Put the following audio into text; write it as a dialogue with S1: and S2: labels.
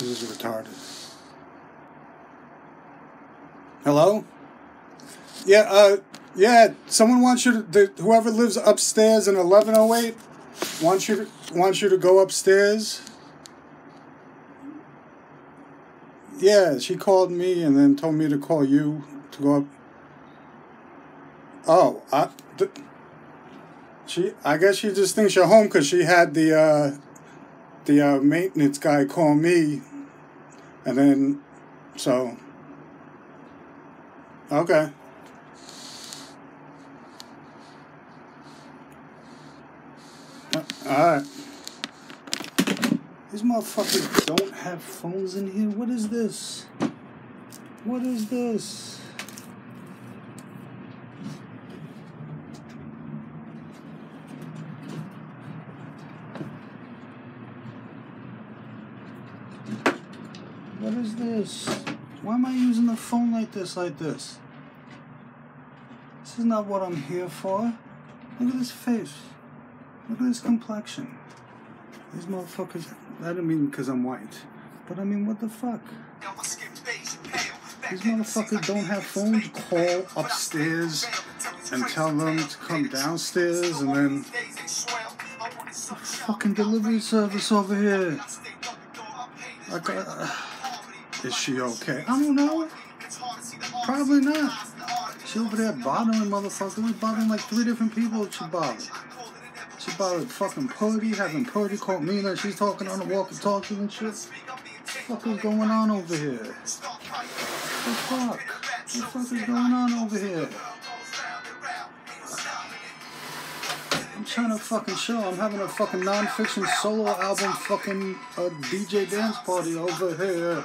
S1: This is retarded. Hello? Yeah, uh, yeah, someone wants you to, the, whoever lives upstairs in 1108 wants you to, wants you to go upstairs. Yeah, she called me and then told me to call you to go up. Oh, I, th- she, I guess she just thinks you're home because she had the, uh, the uh, maintenance guy call me, and then, so, okay. Uh, Alright. These motherfuckers don't have phones in here. What is this? What is this? What is this? Why am I using the phone like this, like this? This is not what I'm here for. Look at this face. Look at this complexion. These motherfuckers, I don't mean because I'm white, but I mean, what the fuck? These motherfuckers don't have phones. Call upstairs and tell them to come downstairs and then. Fucking delivery service over here. I got, uh, is she okay? I don't know. Probably not. She over there bothering motherfuckers. We bothering like three different people she bothered. She bothered fucking Purdy, having Purdy call me that she's talking on the walkie-talkie and shit. What the fuck is going on over here? What the fuck? What the fuck is going on over here? I'm trying to fucking show. I'm having a fucking non-fiction solo album fucking uh, DJ dance party over here